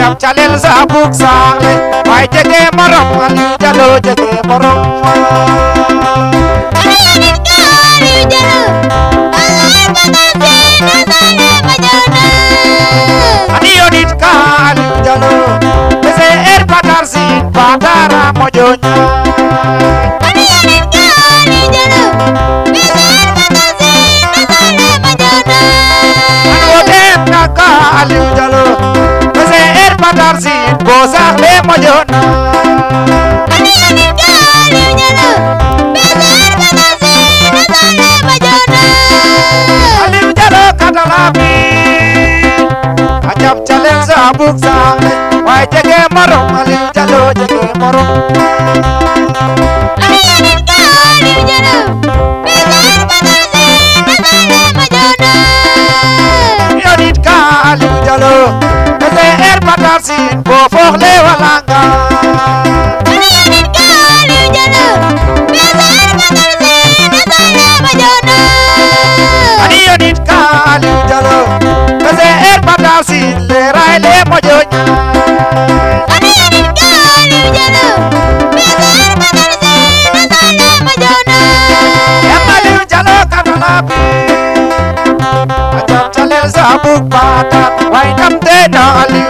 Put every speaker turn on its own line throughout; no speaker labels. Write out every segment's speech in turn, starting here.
yam chalel sa buk sange Wai jege morom ali jalo jege morom Ayanin kari
jalo Alai makasi nasane
Ani jalo Mese er patar sin patara mojonya dar sin cosas de mollona. Amiga mi fiel, niñero, besar ganas sin de mollona. Alirujaro katalami, achap chalen sa buksa, wai jege moro, alirujalo jege moro. Si Badasi
Nasale Madiana
ani yonit ka Aliou Diallo bese er badar sin leray le moƴo ñaay Ani yonit ka
Aliou Diallo Beser Badasi Nasale Madiana
em Aliou Diallo katalaki a jam calel sa buk te na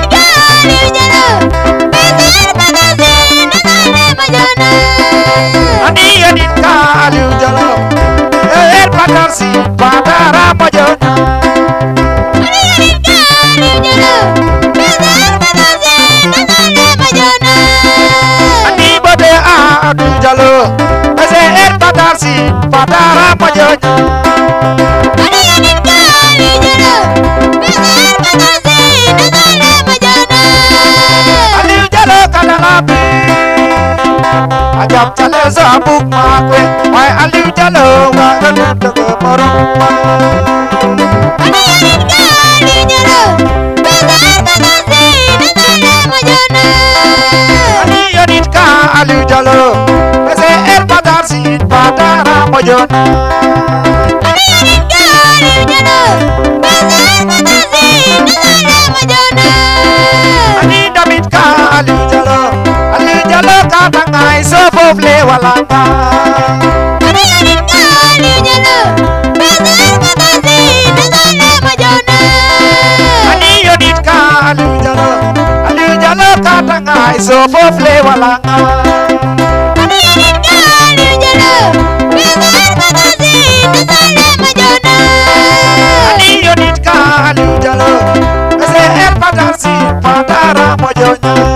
Aliou Diallo el eh, Bakar eh, Sy. kaptana zabu makwe wai aliu jalo wa ganu daga marumma Aliu jalo, pese el padar sin padara mojona. walanga Abila
nikali nyelu Bazar matasi Nagana majona
Aniyo nikali nyelu Aniyo nyelu katanga Isofo fle walanga. Abila nikali
nyelu Bazar matasi Nagana majona
Aniyo nikali nyelu Ese epatansi Patara mojonya